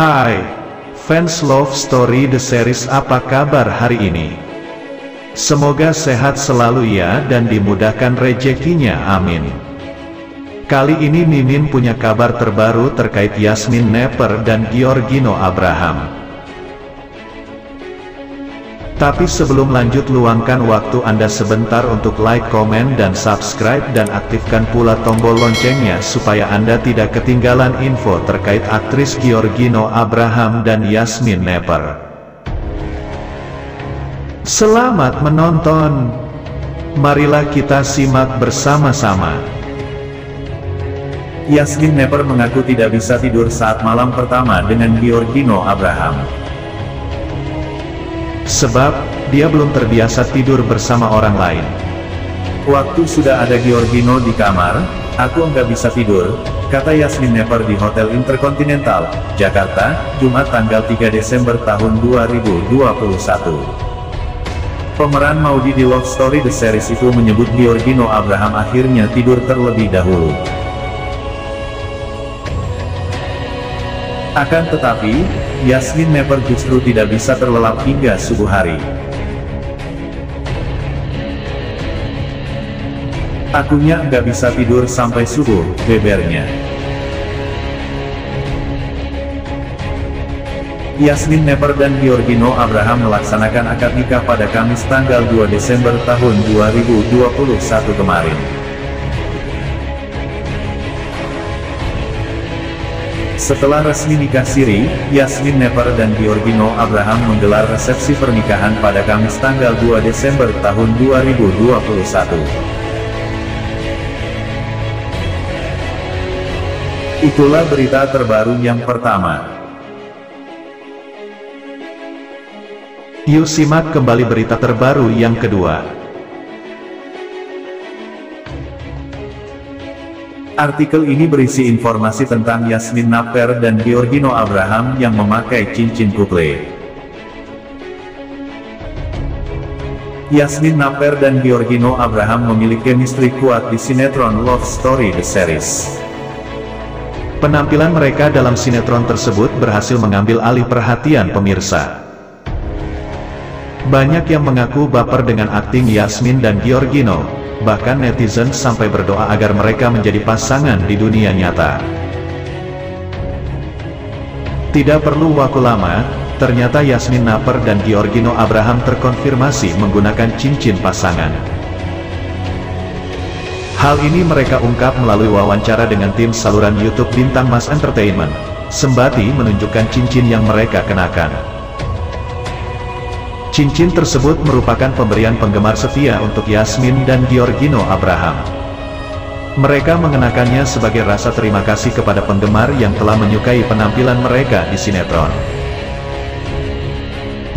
Hai, fans Love Story The Series apa kabar hari ini? Semoga sehat selalu ya dan dimudahkan rezekinya amin. Kali ini Mimin punya kabar terbaru terkait Yasmin Nepper dan Giorgino Abraham. Tapi sebelum lanjut luangkan waktu Anda sebentar untuk like, komen, dan subscribe dan aktifkan pula tombol loncengnya supaya Anda tidak ketinggalan info terkait aktris Giorgino Abraham dan Yasmin Nepper. Selamat menonton! Marilah kita simak bersama-sama. Yasmin Nepper mengaku tidak bisa tidur saat malam pertama dengan Giorgino Abraham. Sebab, dia belum terbiasa tidur bersama orang lain. Waktu sudah ada Giorgino di kamar, aku nggak bisa tidur, kata Yasmin Nepper di Hotel Intercontinental, Jakarta, Jumat tanggal 3 Desember tahun 2021. Pemeran Maudi di Love Story The Series itu menyebut Giorgino Abraham akhirnya tidur terlebih dahulu. Akan tetapi, Yasmin Nepper justru tidak bisa terlelap hingga subuh hari. Akunya nggak bisa tidur sampai subuh, bebernya. Yasmin Nepper dan Giorgino Abraham melaksanakan akad nikah pada Kamis tanggal 2 Desember tahun 2021 kemarin. Setelah resmi nikah siri, Yasmin Nepper dan Giorgino Abraham menggelar resepsi pernikahan pada Kamis tanggal 2 Desember tahun 2021. Itulah berita terbaru yang pertama. Yuk simak kembali berita terbaru yang kedua. Artikel ini berisi informasi tentang Yasmin Napper dan Giorgino Abraham yang memakai cincin kuple. Yasmin Napper dan Giorgino Abraham memiliki chemistry kuat di sinetron Love Story The Series. Penampilan mereka dalam sinetron tersebut berhasil mengambil alih perhatian pemirsa. Banyak yang mengaku baper dengan akting Yasmin dan Giorgino, bahkan netizen sampai berdoa agar mereka menjadi pasangan di dunia nyata. Tidak perlu waktu lama, ternyata Yasmin Napper dan Giorgino Abraham terkonfirmasi menggunakan cincin pasangan. Hal ini mereka ungkap melalui wawancara dengan tim saluran YouTube Bintang Mas Entertainment. Sembati menunjukkan cincin yang mereka kenakan. Cincin tersebut merupakan pemberian penggemar setia untuk Yasmin dan Giorgino Abraham. Mereka mengenakannya sebagai rasa terima kasih kepada penggemar yang telah menyukai penampilan mereka di sinetron.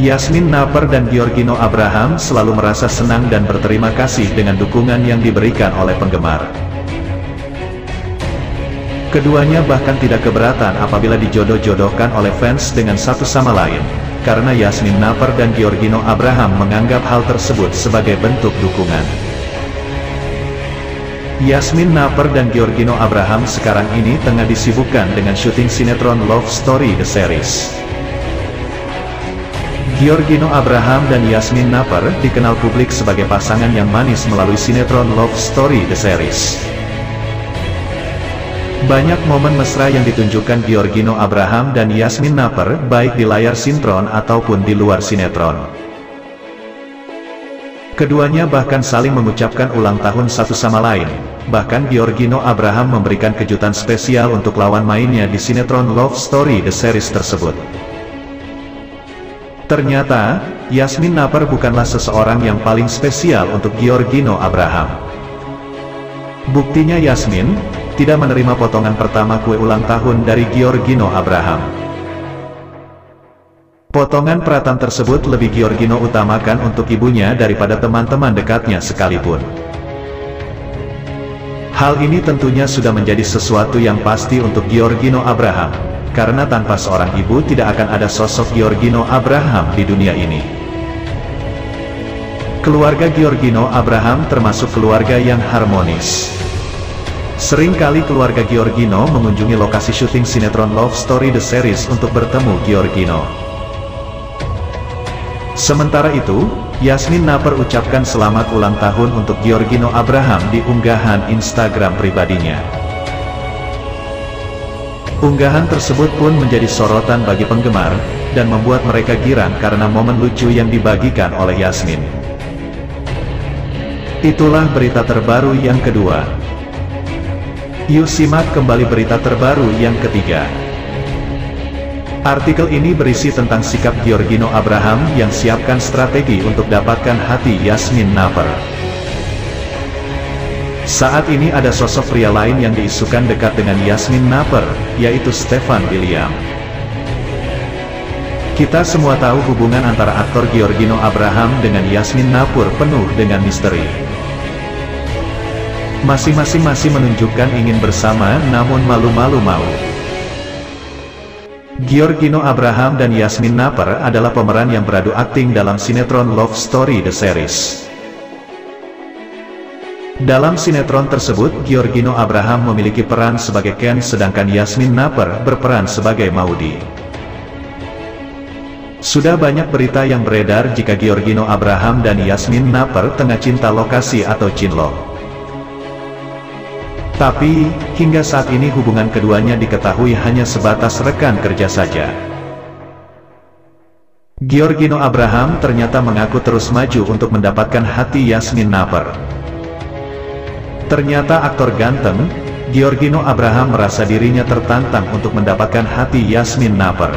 Yasmin Napper dan Giorgino Abraham selalu merasa senang dan berterima kasih dengan dukungan yang diberikan oleh penggemar. Keduanya bahkan tidak keberatan apabila dijodoh-jodohkan oleh fans dengan satu sama lain, karena Yasmin Napper dan Giorgino Abraham menganggap hal tersebut sebagai bentuk dukungan. Yasmin Napper dan Giorgino Abraham sekarang ini tengah disibukkan dengan syuting sinetron Love Story The Series. Giorgino Abraham dan Yasmin Napper dikenal publik sebagai pasangan yang manis melalui sinetron Love Story The Series. Banyak momen mesra yang ditunjukkan Giorgino Abraham dan Yasmin Napper baik di layar sinetron ataupun di luar sinetron. Keduanya bahkan saling mengucapkan ulang tahun satu sama lain, bahkan Giorgino Abraham memberikan kejutan spesial untuk lawan mainnya di sinetron Love Story The Series tersebut. Ternyata, Yasmin Naper bukanlah seseorang yang paling spesial untuk Giorgino Abraham. Buktinya Yasmin, tidak menerima potongan pertama kue ulang tahun dari Giorgino Abraham. Potongan peratan tersebut lebih Giorgino utamakan untuk ibunya daripada teman-teman dekatnya sekalipun. Hal ini tentunya sudah menjadi sesuatu yang pasti untuk Giorgino Abraham, karena tanpa seorang ibu tidak akan ada sosok Giorgino Abraham di dunia ini. Keluarga Giorgino Abraham termasuk keluarga yang harmonis. Seringkali keluarga Giorgino mengunjungi lokasi syuting sinetron Love Story The Series untuk bertemu Giorgino. Sementara itu, Yasmin Naper ucapkan selamat ulang tahun untuk Giorgino Abraham di unggahan Instagram pribadinya. Unggahan tersebut pun menjadi sorotan bagi penggemar, dan membuat mereka girang karena momen lucu yang dibagikan oleh Yasmin. Itulah berita terbaru yang kedua. Yuk simak kembali berita terbaru yang ketiga. Artikel ini berisi tentang sikap Giorgino Abraham yang siapkan strategi untuk dapatkan hati Yasmin Naper. Saat ini ada sosok pria lain yang diisukan dekat dengan Yasmin Naper, yaitu Stefan William. Kita semua tahu hubungan antara aktor Giorgino Abraham dengan Yasmin Napur penuh dengan misteri. Masing-masing masih menunjukkan ingin bersama namun malu-malu mau. Giorgino Abraham dan Yasmin Naper adalah pemeran yang beradu akting dalam sinetron Love Story The Series. Dalam sinetron tersebut, Giorgino Abraham memiliki peran sebagai Ken sedangkan Yasmin Naper berperan sebagai Maudi. Sudah banyak berita yang beredar jika Giorgino Abraham dan Yasmin Naper tengah cinta lokasi atau cinlok. Tapi, hingga saat ini hubungan keduanya diketahui hanya sebatas rekan kerja saja. Giorgino Abraham ternyata mengaku terus maju untuk mendapatkan hati Yasmin Naper. Ternyata aktor ganteng, Giorgino Abraham merasa dirinya tertantang untuk mendapatkan hati Yasmin Naper.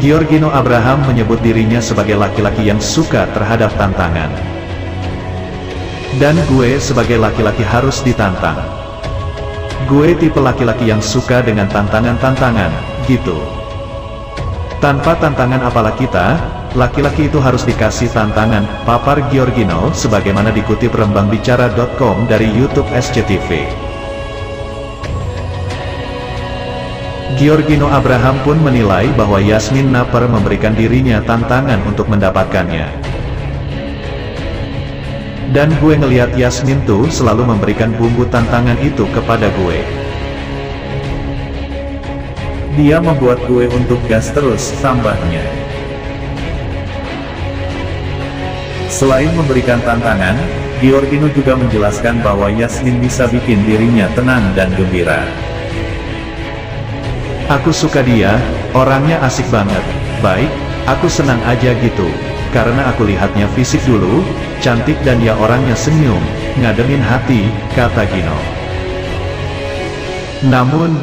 Giorgino Abraham menyebut dirinya sebagai laki-laki yang suka terhadap tantangan. Dan gue sebagai laki-laki harus ditantang. Gue tipe laki-laki yang suka dengan tantangan-tantangan, gitu. Tanpa tantangan apalah kita, laki-laki itu harus dikasih tantangan, papar Giorgino sebagaimana dikutip rembangbicara.com dari YouTube SCTV. Giorgino Abraham pun menilai bahwa Yasmin Naper memberikan dirinya tantangan untuk mendapatkannya. Dan gue ngeliat Yasmin tuh selalu memberikan bumbu tantangan itu kepada gue. Dia membuat gue untuk gas terus, tambahnya. Selain memberikan tantangan, Giorgino juga menjelaskan bahwa Yasmin bisa bikin dirinya tenang dan gembira. Aku suka dia, orangnya asik banget. Baik, aku senang aja gitu. Karena aku lihatnya fisik dulu, cantik dan ya orangnya senyum, ngademin hati, kata Gino. Namun,